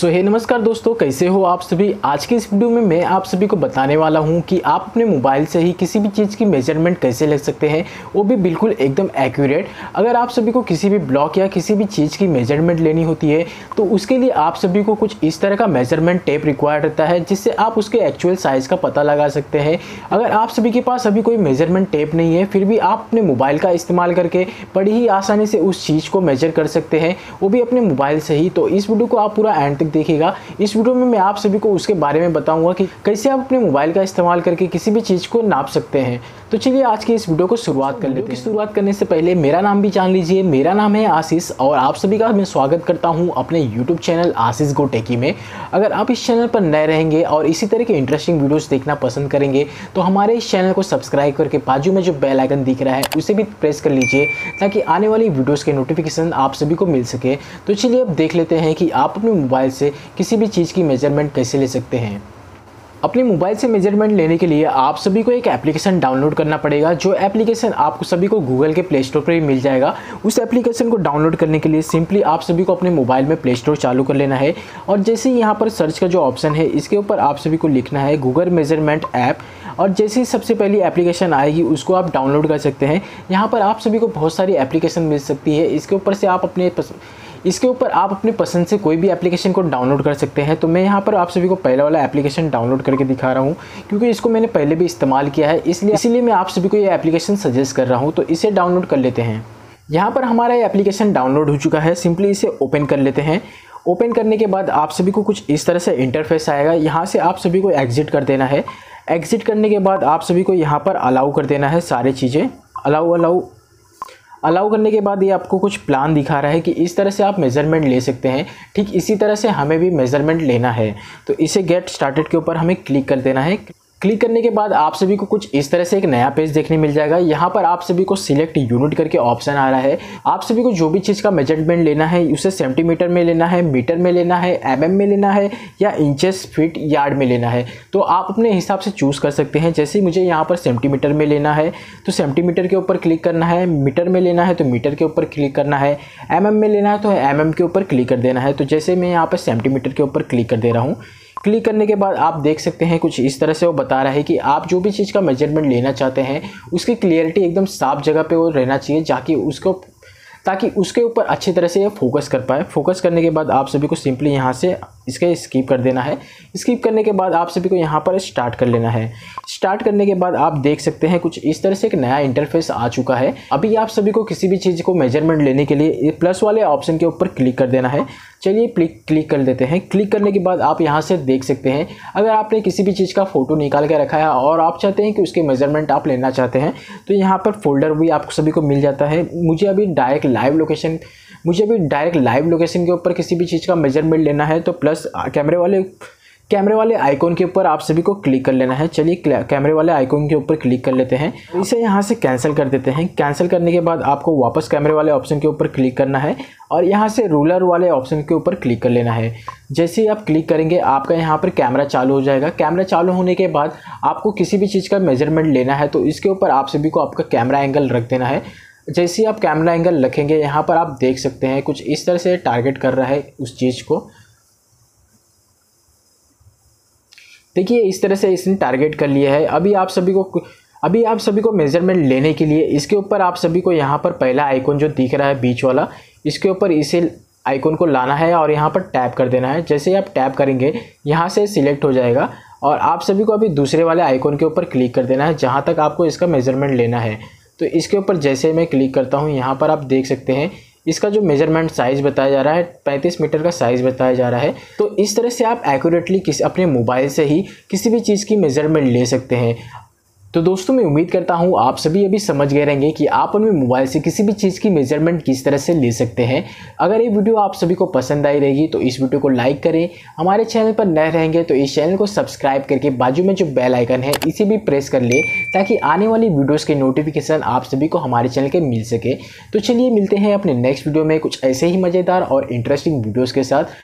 सो so, हे नमस्कार दोस्तों कैसे हो आप सभी? आज के इस वीडियो में मैं आप सभी को बताने वाला हूँ कि आप अपने मोबाइल से ही किसी भी चीज़ की मेज़रमेंट कैसे ले सकते हैं वो भी बिल्कुल एकदम एक्यूरेट अगर आप सभी को किसी भी ब्लॉक या किसी भी चीज़ की मेज़रमेंट लेनी होती है तो उसके लिए आप सभी को कुछ इस तरह का मेज़रमेंट टेप रिक्वायर्ड रहता है जिससे आप उसके एक्चुअल साइज़ का पता लगा सकते हैं। अगर आप सभी के पास अभी कोई मेज़रमेंट टेप नहीं है फिर भी आप अपने मोबाइल का इस्तेमाल करके बड़ी ही आसानी से उस चीज़ को मेजर कर सकते हैं वो भी अपने मोबाइल से ही। तो इस वीडियो को आप पूरा एंड तक देखिएगा इस वीडियो में मैं आप सभी को उसके बारे में बताऊँगा कि कैसे आप अपने मोबाइल का इस्तेमाल करके किसी भी चीज़ को नाप सकते हैं। तो चलिए आज की इस वीडियो को शुरुआत कर लेते हैं। शुरुआत करने से पहले मेरा नाम भी जान लीजिए। मेरा नाम है आशीष और आप सभी का मैं स्वागत करता हूँ अपने YouTube channel Ashish go techie में। अगर आप इस चैनल पर नए रहेंगे और इसी तरह के इंटरेस्टिंग वीडियोस देखना पसंद करेंगे तो हमारे इस चैनल को सब्सक्राइब करके बाजू में जो बेल आइकन दिख रहा है, उसे भी प्रेस कर लीजिए, ताकि आने वाली वीडियोज़ के नोटिफिकेशन आप सभी को मिल सके। तो चलिए अब देख लेते हैं कि आप अपने मोबाइल से किसी भी चीज़ की मेज़रमेंट कैसे ले सकते हैं। अपने मोबाइल से मेज़रमेंट लेने के लिए आप सभी को एक एप्लीकेशन डाउनलोड करना पड़ेगा, जो एप्लीकेशन आपको सभी को गूगल के प्ले स्टोर पर ही मिल जाएगा। उस एप्लीकेशन को डाउनलोड करने के लिए सिंपली आप सभी को अपने मोबाइल में प्ले स्टोर चालू कर लेना है। और जैसे ही यहाँ पर सर्च का जो ऑप्शन है, इसके ऊपर आप सभी को लिखना है गूगल मेज़रमेंट ऐप और जैसे ही सबसे पहली एप्लीकेशन आएगी, उसको आप डाउनलोड कर सकते हैं। यहाँ पर आप सभी को बहुत सारी एप्लीकेशन मिल सकती है। इसके ऊपर से आप अपने इसके ऊपर आप अपनी पसंद से कोई भी एप्लीकेशन को डाउनलोड कर सकते हैं। तो मैं यहाँ पर आप सभी को पहला वाला एप्लीकेशन डाउनलोड करके दिखा रहा हूँ, क्योंकि इसको मैंने पहले भी इस्तेमाल किया है, इसलिए इसीलिए मैं आप सभी को ये एप्लीकेशन सजेस्ट कर रहा हूँ तो इसे डाउनलोड कर लेते हैं। यहाँ पर हमारा ये एप्लीकेशन डाउनलोड हो चुका है सिंपली इसे ओपन कर लेते हैं। ओपन करने के बाद आप सभी को कुछ इस तरह से इंटरफेस आएगा, यहाँ से आप सभी को एग्जिट कर देना है। एग्जिट करने के बाद आप सभी को यहाँ पर अलाउ कर देना है सारी चीज़ें। अलाउ अलाउ अलाउ करने के बाद ये आपको कुछ प्लान दिखा रहा है कि इस तरह से आप मेज़रमेंट ले सकते हैं। ठीक इसी तरह से हमें भी मेज़रमेंट लेना है। तो इसे गेट स्टार्टेड के ऊपर हमें क्लिक कर देना है। क्लिक करने के बाद आप सभी को कुछ इस तरह से एक नया पेज देखने मिल जाएगा। यहाँ पर आप सभी को सिलेक्ट यूनिट करके ऑप्शन आ रहा है। आप सभी को जो भी चीज़ का मेज़रमेंट लेना है, उसे सेंटीमीटर में लेना है मीटर में लेना है एम में लेना है, या इंचेस फीट यार्ड में लेना है। तो आप अपने हिसाब से चूज़ कर सकते हैं। जैसे मुझे यहाँ पर सेंटीमीटर में लेना है तो सेंटीमीटर के ऊपर क्लिक करना है मीटर में लेना है तो मीटर के ऊपर क्लिक करना है एम में लेना है तो एम के ऊपर क्लिक कर देना है। तो जैसे मैं यहाँ पर सेंटीमीटर के ऊपर क्लिक कर दे रहा हूँ क्लिक करने के बाद आप देख सकते हैं कुछ इस तरह से वो बता रहा है कि आप जो भी चीज़ का मेज़रमेंट लेना चाहते हैं, उसकी क्लियरिटी एकदम साफ़ जगह पे वो रहना चाहिए ताकि उसको ताकि उसके ऊपर अच्छी तरह से ये फोकस कर पाए। फोकस करने के बाद आप सभी को सिंपली यहाँ से इसके स्कीप कर देना है। स्कीप करने के बाद आप सभी को यहाँ पर स्टार्ट कर लेना है। स्टार्ट करने के बाद आप देख सकते हैं कुछ इस तरह से एक नया इंटरफेस आ चुका है। अभी आप सभी को किसी भी चीज़ को मेज़रमेंट लेने के लिए प्लस वाले ऑप्शन के ऊपर क्लिक कर देना है। चलिए क्लिक क्लिक कर देते हैं। क्लिक करने के बाद आप यहाँ से देख सकते हैं, अगर आपने किसी भी चीज़ का फ़ोटो निकाल के रखा है और आप चाहते हैं कि उसके मेज़रमेंट आप लेना चाहते हैं तो यहाँ पर फोल्डर भी आपको सभी को मिल जाता है। मुझे अभी डायरेक्ट लाइव लोकेशन मुझे अभी डायरेक्ट लाइव लोकेशन के ऊपर किसी भी चीज़ का मेज़रमेंट लेना है तो प्लस कैमरे वाले कैमरे वाले आइकॉन के ऊपर आप सभी को क्लिक कर लेना है। चलिए कैमरे वाले आइकॉन के ऊपर क्लिक कर लेते हैं। इसे यहाँ से कैंसिल कर देते हैं। कैंसिल करने के बाद आपको वापस कैमरे वाले ऑप्शन के ऊपर क्लिक करना है और यहाँ से रूलर वाले ऑप्शन के ऊपर क्लिक कर लेना है। जैसे ही आप क्लिक करेंगे, आपका यहाँ पर कैमरा चालू हो जाएगा। कैमरा चालू होने के बाद आपको किसी भी चीज़ का मेज़रमेंट लेना है तो इसके ऊपर आप सभी को आपका कैमरा एंगल रख देना है। जैसे ही आप कैमरा एंगल रखेंगे, यहाँ पर आप देख सकते हैं कुछ इस तरह से टारगेट कर रहा है उस चीज़ को। देखिए, इस तरह से इसने टारगेट कर लिया है। अभी आप सभी को अभी आप सभी को मेज़रमेंट लेने के लिए, इसके ऊपर आप सभी को यहाँ पर पहला आइकॉन जो दिख रहा है बीच वाला, इसके ऊपर इसे आइकॉन को लाना है और यहाँ पर टैप कर देना है। जैसे ही आप टैप करेंगे, यहाँ से सिलेक्ट हो जाएगा और आप सभी को अभी दूसरे वाले आइकॉन के ऊपर क्लिक कर देना है, जहाँ तक आपको इसका मेज़रमेंट लेना है। तो इसके ऊपर जैसे मैं क्लिक करता हूँ, यहाँ पर आप देख सकते हैं, इसका जो मेज़रमेंट साइज़ बताया जा रहा है 35 मीटर का साइज़ बताया जा रहा है। तो इस तरह से आप एक्यूरेटली किसी, अपने मोबाइल से ही किसी भी चीज़ की मेज़रमेंट ले सकते हैं। तो दोस्तों, मैं उम्मीद करता हूँ आप सभी अभी समझ गए रहेंगे कि आप अपने मोबाइल से किसी भी चीज़ की मेज़रमेंट किस तरह से ले सकते हैं। अगर ये वीडियो आप सभी को पसंद आई रहेगी तो इस वीडियो को लाइक करें। हमारे चैनल पर नए रहेंगे तो इस चैनल को सब्सक्राइब करके बाजू में जो बेल आइकन है, इसे भी प्रेस कर ले, ताकि आने वाली वीडियोज़ के नोटिफिकेशन आप सभी को हमारे चैनल के मिल सके। तो चलिए मिलते हैं अपने नेक्स्ट वीडियो में कुछ ऐसे ही मज़ेदार और इंटरेस्टिंग वीडियोज़ के साथ।